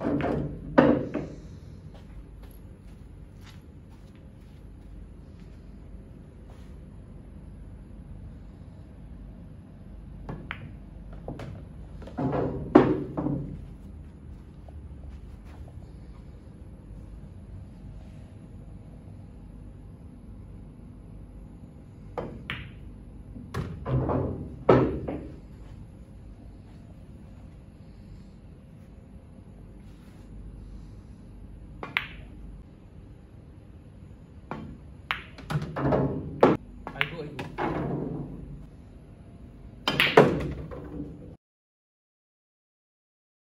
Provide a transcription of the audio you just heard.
あっ。